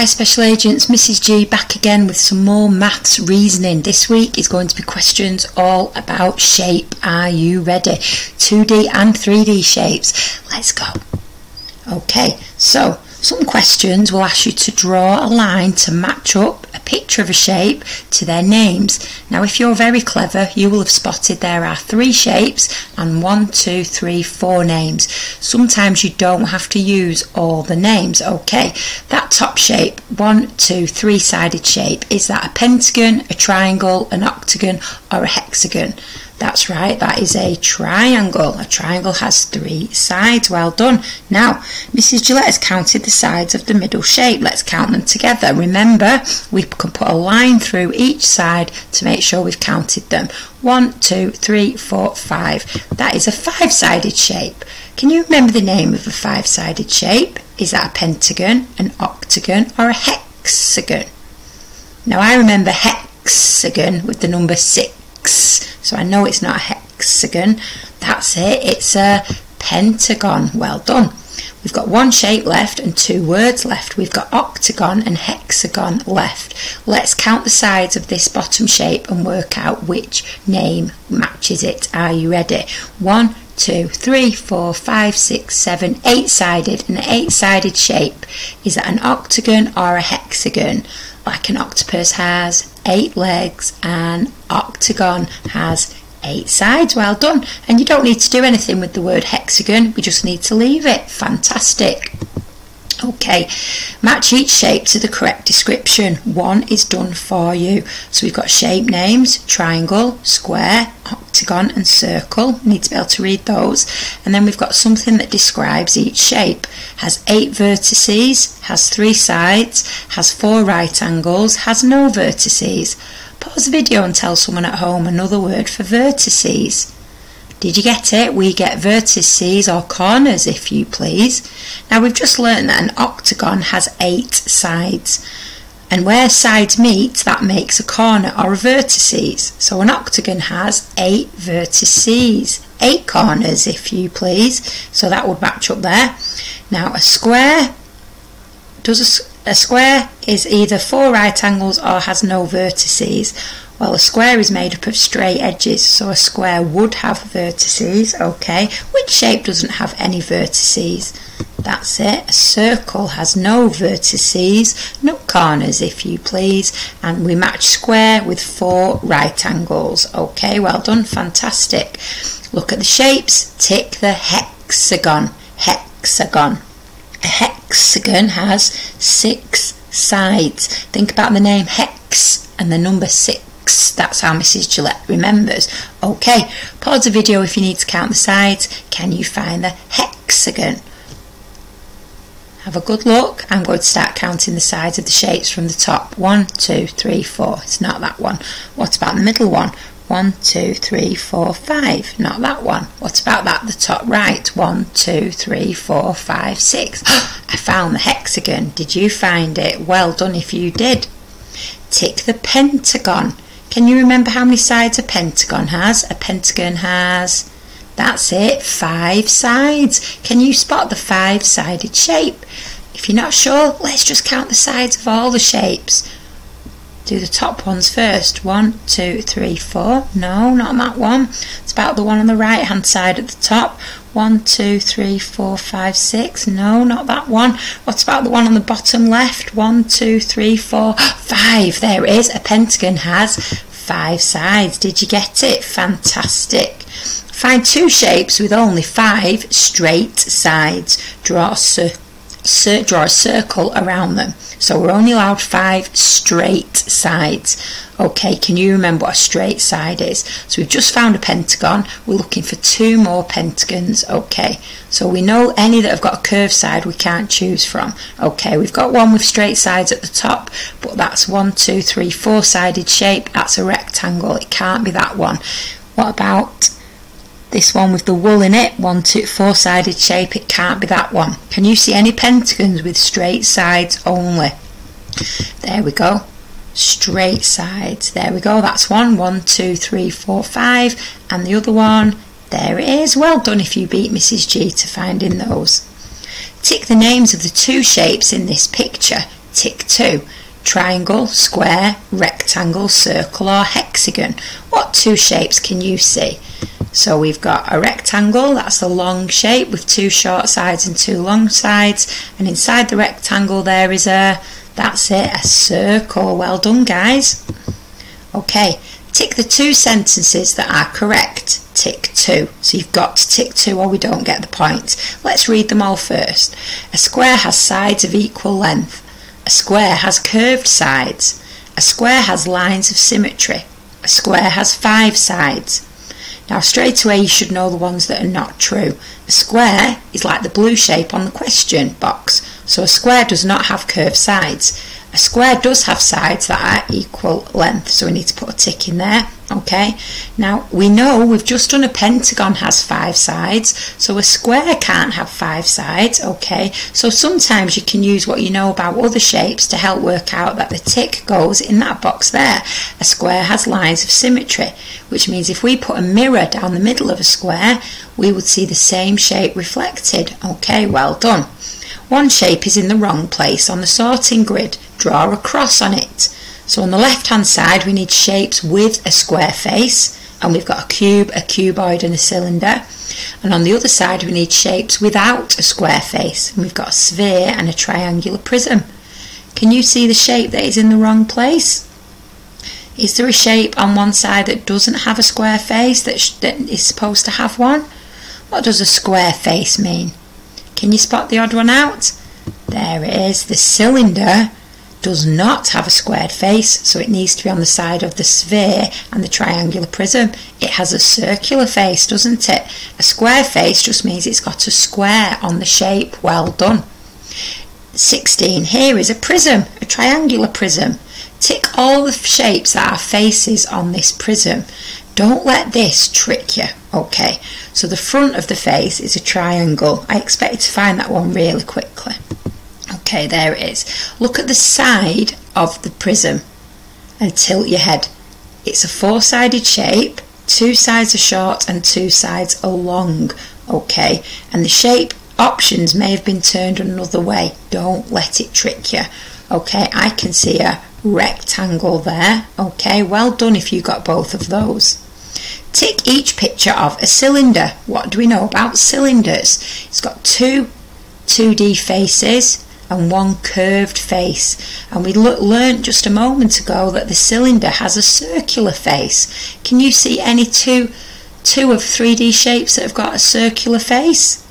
Hi Special Agents, Mrs G back again with some more maths reasoning. This week is going to be questions all about shape. Are you ready? 2D and 3D shapes. Let's go. Okay, so some questions will ask you to draw a line to match up a picture of a shape to their names. Now, if you're very clever, you will have spotted there are three shapes and one, two, three, four names. Sometimes you don't have to use all the names. Okay, that top shape, one, two, three sided shape, is that a pentagon, a triangle, an octagon, or a hexagon? That's right, that is a triangle. A triangle has three sides. Well done. Now, Mrs. Gillette has counted the sides of the middle shape. Let's count them together. Remember, we can put a line through each side to make sure we've counted them. One, two, three, four, five. That is a five-sided shape. Can you remember the name of a five-sided shape? Is that a pentagon, an octagon, or a hexagon? Now, I remember hexagon with the number six so I know it's not a hexagon. That's it, it's a pentagon. Well done. We've got one shape left and two words left. We've got octagon and hexagon left. Let's count the sides of this bottom shape and work out which name matches it. Are you ready? One, two, three, four, five, six, seven, eight sided. An eight sided shape. Is that an octagon or a hexagon? Like an octopus has eight legs, and octagon has eight sides. Well done. And you don't need to do anything with the word hexagon, we just need to leave it. Fantastic. Okay, match each shape to the correct description. One is done for you. So we've got shape names, triangle, square, octagon and circle. need to be able to read those. And then we've got something that describes each shape. Has eight vertices, has three sides, has four right angles, has no vertices. Pause the video and tell someone at home another word for vertices. Did you get it? We get vertices or corners if you please. Now we've just learned that an octagon has eight sides and where sides meet that makes a corner or a vertices. So an octagon has eight vertices, eight corners if you please. So that would match up there. Now a square does a, a square is either four right angles or has no vertices well, a square is made up of straight edges, so a square would have vertices, okay. Which shape doesn't have any vertices? That's it. A circle has no vertices, no corners if you please, and we match square with four right angles. Okay, well done, fantastic. Look at the shapes, tick the hexagon, hexagon. A hexagon has six sides. Think about the name hex and the number six that's how Mrs. Gillette remembers. Okay, pause the video if you need to count the sides. Can you find the hexagon? Have a good look. I'm going to start counting the sides of the shapes from the top. One, two, three, four. It's not that one. What about the middle one? One, two, three, four, five. Not that one. What about that, the top right? One, two, three, four, five, six. I found the hexagon. Did you find it? Well done if you did. Tick the pentagon. Can you remember how many sides a pentagon has? A pentagon has, that's it, five sides. Can you spot the five-sided shape? If you're not sure, let's just count the sides of all the shapes. Do the top ones first. One, two, three, four. No, not that one. It's about the one on the right hand side at the top. One, two, three, four, five, six. No, not that one. What about the one on the bottom left? One, two, three, four, five. There it is. A pentagon has five sides. Did you get it? Fantastic. Find two shapes with only five straight sides. Draw a, cir draw a circle around them. So we're only allowed five straight sides. Okay, can you remember what a straight side is? So we've just found a pentagon. We're looking for two more pentagons. Okay, so we know any that have got a curved side we can't choose from. Okay, we've got one with straight sides at the top, but that's one, two, three, four sided shape. That's a rectangle. It can't be that one. What about this one with the wool in it, one, two, four sided shape, it can't be that one. Can you see any pentagons with straight sides only? There we go. Straight sides. There we go. That's one. One, two, three, four, five. And the other one, there it is. Well done if you beat Mrs. G to finding those. Tick the names of the two shapes in this picture. Tick 2. Triangle, square, rectangle, circle or hexagon. What two shapes can you see? So we've got a rectangle, that's a long shape with two short sides and two long sides. And inside the rectangle there is a, that's it, a circle. Well done guys. Okay, tick the two sentences that are correct. Tick two. So you've got to tick two or we don't get the point. Let's read them all first. A square has sides of equal length. A square has curved sides. A square has lines of symmetry. A square has five sides. Now straight away you should know the ones that are not true. A square is like the blue shape on the question box. So a square does not have curved sides. A square does have sides that are equal length, so we need to put a tick in there. Okay, now we know we've just done a pentagon has five sides, so a square can't have five sides. Okay, so sometimes you can use what you know about other shapes to help work out that the tick goes in that box there. A square has lines of symmetry, which means if we put a mirror down the middle of a square, we would see the same shape reflected. Okay, well done. One shape is in the wrong place on the sorting grid draw a cross on it. So on the left hand side we need shapes with a square face and we've got a cube, a cuboid and a cylinder. And on the other side we need shapes without a square face and we've got a sphere and a triangular prism. Can you see the shape that is in the wrong place? Is there a shape on one side that doesn't have a square face that, that is supposed to have one? What does a square face mean? Can you spot the odd one out? There it is, the cylinder does not have a squared face, so it needs to be on the side of the sphere and the triangular prism. It has a circular face, doesn't it? A square face just means it's got a square on the shape. Well done. 16. Here is a prism, a triangular prism. Tick all the shapes that are faces on this prism. Don't let this trick you. Okay, so the front of the face is a triangle. I expect you to find that one really quickly. Okay, there it is. Look at the side of the prism and tilt your head. It's a four-sided shape. Two sides are short and two sides are long. Okay, and the shape options may have been turned another way. Don't let it trick you. Okay, I can see a rectangle there. Okay, well done if you got both of those. Tick each picture of a cylinder. What do we know about cylinders? It's got two 2D faces and one curved face. And we learnt just a moment ago that the cylinder has a circular face. Can you see any two, two of 3D shapes that have got a circular face?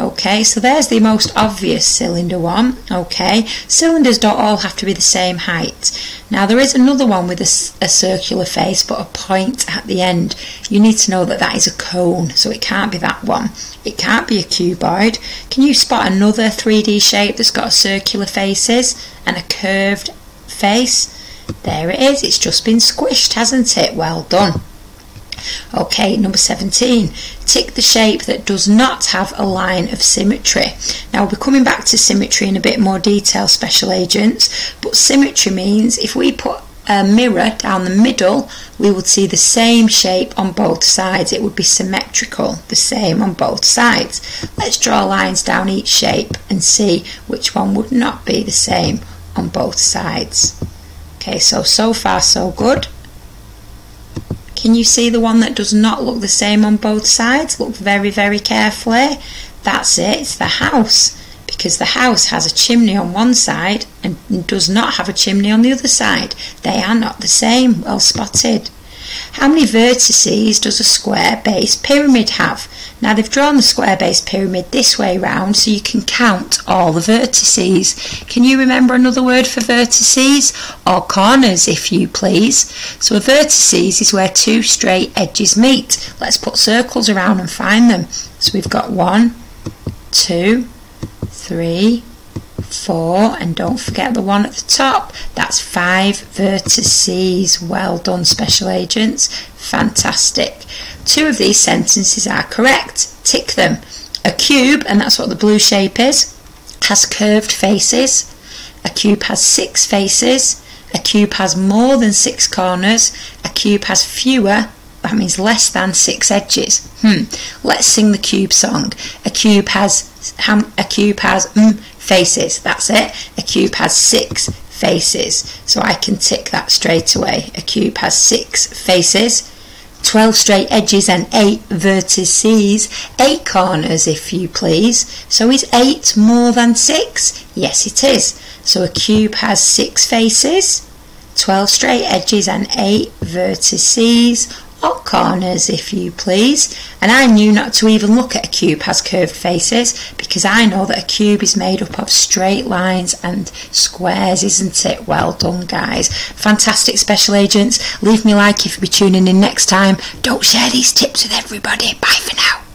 Okay, so there's the most obvious cylinder one. Okay, cylinders don't all have to be the same height. Now there is another one with a, a, circular face but a point at the end. You need to know that that is a cone, so it can't be that one. It can't be a cuboid. Can you spot another 3D shape that's got circular faces and a curved face? There it is, it's just been squished, hasn't it? Well done. Okay, number 17. Tick the shape that does not have a line of symmetry. Now we'll be coming back to symmetry in a bit more detail, special agents, but symmetry means if we put a mirror down the middle, we would see the same shape on both sides. It would be symmetrical, the same on both sides. Let's draw lines down each shape and see which one would not be the same on both sides. Okay, so, so far so good. Can you see the one that does not look the same on both sides? Look very, very carefully. That's it, it's the house. Because the house has a chimney on one side and does not have a chimney on the other side. They are not the same. Well spotted. How many vertices does a square base pyramid have? Now they've drawn the square base pyramid this way round so you can count all the vertices. Can you remember another word for vertices? Or corners if you please. So a vertices is where two straight edges meet. Let's put circles around and find them. So we've got one, two, three, four, and don't forget the one at the top. That's five vertices. Well done, special agents. Fantastic. Two of these sentences are correct. Tick them. A cube, and that's what the blue shape is, has curved faces. A cube has six faces. A cube has more than six corners. A cube has fewer, that means less than six edges. Hmm. Let's sing the cube song. A cube has a cube has mm, faces. That's it. A cube has six faces. So I can tick that straight away. A cube has six faces. 12 straight edges and 8 vertices, 8 corners if you please. So is 8 more than 6? Yes it is. So a cube has 6 faces, 12 straight edges and 8 vertices or corners if you please. And I knew not to even look at a cube has curved faces because I know that a cube is made up of straight lines and squares isn't it? Well done guys. Fantastic special agents. Leave me a like if you'll be tuning in next time. Don't share these tips with everybody. Bye for now